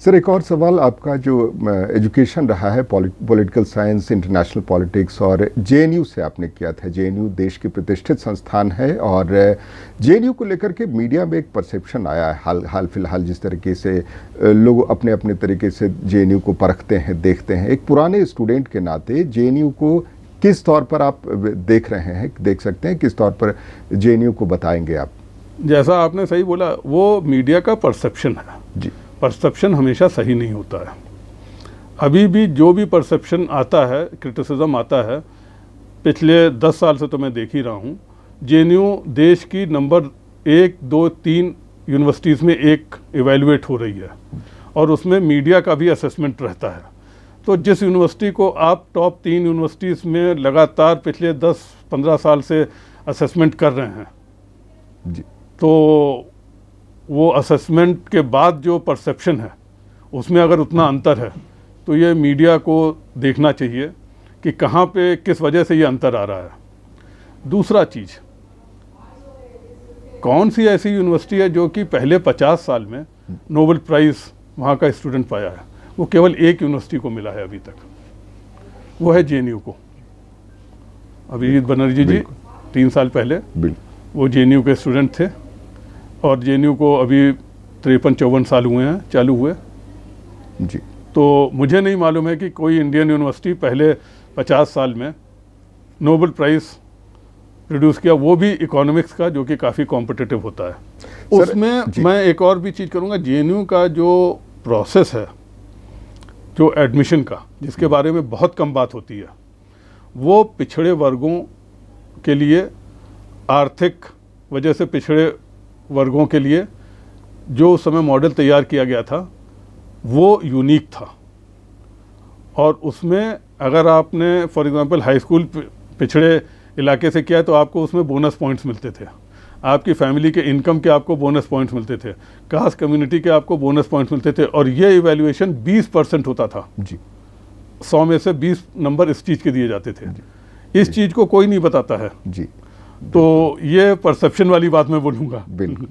Sir एक और सवाल आपका जो एजुकेशन रहा है पॉलिटिकल साइंस इंटरनेशनल पॉलिटिक्स और जेएनयू से आपने किया था। जेएनयू देश की प्रतिष्ठित संस्थान है और जेएनयू को लेकर के मीडिया में एक परसेप्शन आया है हाल हाल फ़िलहाल जिस तरीके से लोग अपने अपने तरीके से जेएनयू को परखते हैं देखते हैं। एक पुराने स्टूडेंट के नाते जेएनयू को किस तौर पर आप देख रहे हैं देख सकते हैं? किस तौर पर जेएनयू को बताएँगे आप? जैसा आपने सही बोला वो मीडिया का परसेप्शन है। जी। परसेप्शन हमेशा सही नहीं होता है। अभी भी जो भी परसेप्शन आता है क्रिटिसिज्म आता है पिछले दस साल से तो मैं देख ही रहा हूँ जे देश की नंबर एक दो तीन यूनिवर्सिटीज़ में एक इवेलुएट हो रही है और उसमें मीडिया का भी असेसमेंट रहता है। तो जिस यूनिवर्सिटी को आप टॉप तीन यूनिवर्सिटीज़ में लगातार पिछले 10-15 साल से असेसमेंट कर रहे हैं जी। तो वो असेसमेंट के बाद जो परसेप्शन है उसमें अगर उतना अंतर है तो ये मीडिया को देखना चाहिए कि कहाँ पे किस वजह से ये अंतर आ रहा है। दूसरा चीज़ कौन सी ऐसी यूनिवर्सिटी है जो कि पहले 50 साल में नोबल प्राइज़ वहाँ का स्टूडेंट पाया है? वो केवल एक यूनिवर्सिटी को मिला है अभी तक। वो है जेएनयू को। अभिजीत बनर्जी जी तीन साल पहले वो जेएनयू के स्टूडेंट थे। और जेएनयू को अभी तिरपन चौवन साल हुए हैं चालू हुए। जी। तो मुझे नहीं मालूम है कि कोई इंडियन यूनिवर्सिटी पहले पचास साल में नोबल प्राइज़ प्रोड्यूस किया वो भी इकोनॉमिक्स का जो कि काफ़ी कॉम्पिटिटिव होता है। उसमें मैं एक और भी चीज़ करूँगा जे का जो प्रोसेस है जो एडमिशन का जिसके बारे में बहुत कम बात होती है वो पिछड़े वर्गों के लिए आर्थिक वजह से पिछड़े वर्गों के लिए जो उस समय मॉडल तैयार किया गया था वो यूनिक था। और उसमें अगर आपने फॉर एग्जांपल हाई स्कूल पिछड़े इलाके से किया तो आपको उसमें बोनस पॉइंट्स मिलते थे। आपकी फैमिली के इनकम के आपको बोनस पॉइंट्स मिलते थे। कास्ट कम्युनिटी के आपको बोनस पॉइंट्स मिलते थे। और ये इवेल्युएशन 20 परसेंट होता था। जी। सौ में से 20 नंबर इस चीज़ के दिए जाते थे। इस चीज़ को कोई नहीं बताता है। जी। तो ये परसेप्शन वाली बात मैं बोलूँगा। बिल्कुल।